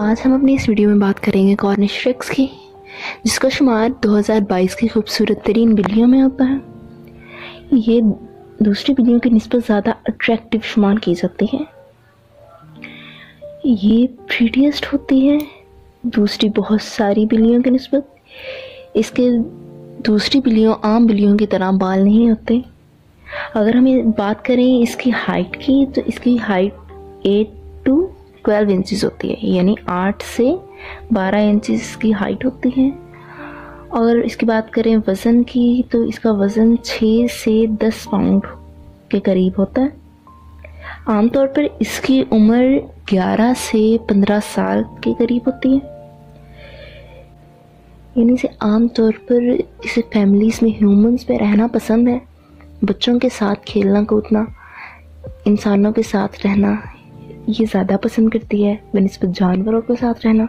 आज हम अपनी इस वीडियो में बात करेंगे कॉर्निश रेक्स की, जिसका शुमार 2022 की खूबसूरत तरीन बिल्लियों में होता है। ये दूसरी बिल्लियों की नस्बत ज़्यादा अट्रैक्टिव शुमार की जाती है। ये प्रीटियस्ट होती है दूसरी बहुत सारी बिल्लियों की नस्बत। इसके दूसरी बिल्लियों आम बिल्लियों की तरह बाल नहीं होते। अगर हम बात करें इसकी हाइट की तो इसकी height eight to twelve inches होती है, यानी आठ से बारह इंचज़ की हाइट होती है। और इसकी बात करें वज़न की तो इसका वज़न छः से दस पाउंड के करीब होता है। आमतौर पर इसकी उम्र 11 से 15 साल के करीब होती है। यानी से आम तौर पर इसे फैमिलीज़ में ह्यूमंस में रहना पसंद है। बच्चों के साथ खेलना कूदना इंसानों के साथ रहना ये ज़्यादा पसंद करती है बनस्बत जानवरों के साथ रहना।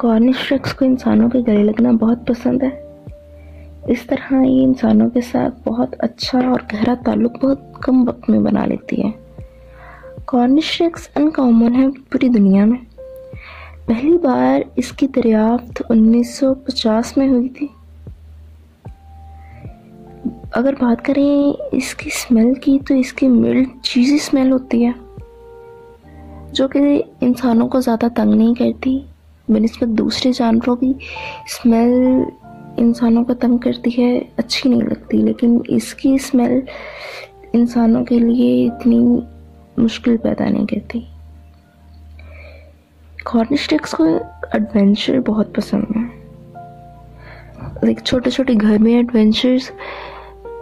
कॉर्निश शख्स को इंसानों के गले लगना बहुत पसंद है। इस तरह ये इंसानों के साथ बहुत अच्छा और गहरा ताल्लुक बहुत कम वक्त में बना लेती है। कॉर्निश शख्स अनकॉमन है पूरी दुनिया में। पहली बार इसकी दरियाफ्त 1950 में हुई थी। अगर बात करें इसकी स्मेल की तो इसकी मिल्ड चीज़ी स्मेल होती है, जो कि इंसानों को ज़्यादा तंग नहीं करती। बनस्बत दूसरे जानवरों की स्मेल इंसानों को तंग करती है, अच्छी नहीं लगती। लेकिन इसकी स्मेल इंसानों के लिए इतनी मुश्किल पैदा नहीं करती। कॉर्निस्टिक्स को एडवेंचर बहुत पसंद है। लाइक छोटे छोटे घर में एडवेंचर्स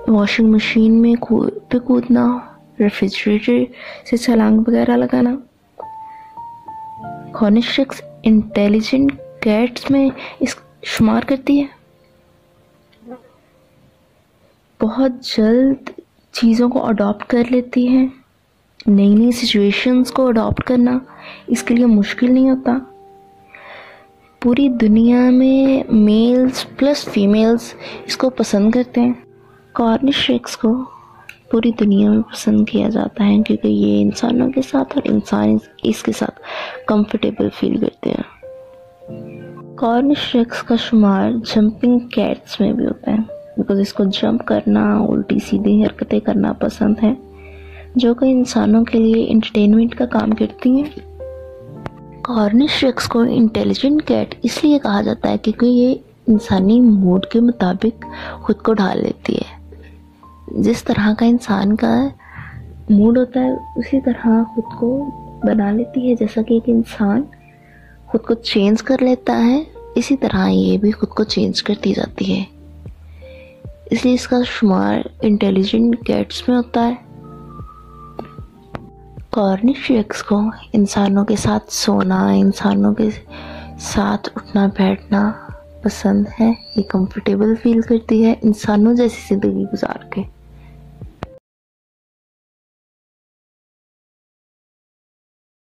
वॉशिंग मशीन में कूद, पे कूदना रेफ्रिजरेटर से छलांग वगैरह लगाना। कॉनिस्टिक्स इंटेलिजेंट कैट्स में इस शुमार करती है? बहुत जल्द चीज़ों को अडॉप्ट कर लेती है। नई नई सिचुएशंस को अडॉप्ट करना इसके लिए मुश्किल नहीं होता। पूरी दुनिया में मेल्स प्लस फीमेल्स इसको पसंद करते हैं। कॉर्निश शेक्स को पूरी दुनिया में पसंद किया जाता है क्योंकि ये इंसानों के साथ और इंसान इसके साथ कंफर्टेबल फील करते हैं। कॉर्निश शेक्स का शुमार जंपिंग कैट्स में भी होता है बिकॉज़ इसको जंप करना, उल्टी सीधी हरकतें करना पसंद है, जो कि इंसानों के लिए इंटरटेनमेंट का काम करती हैं। कॉर्निश शेक्स को इंटेलिजेंट कैट इसलिए कहा जाता है क्योंकि ये इंसानी मूड के मुताबिक खुद को ढाल लेती है। जिस तरह का इंसान का मूड होता है, उसी तरह खुद को बना लेती है। जैसा कि एक इंसान खुद को चेंज कर लेता है, इसी तरह ये भी खुद को चेंज करती जाती है। इसलिए इसका शुमार इंटेलिजेंट कैट्स में होता है। कॉर्निश को इंसानों के साथ सोना, इंसानों के साथ उठना, बैठना पसंद है। ये कंफर्टेबल फील करती है इंसानों जैसी ज़िंदगी गुजार के।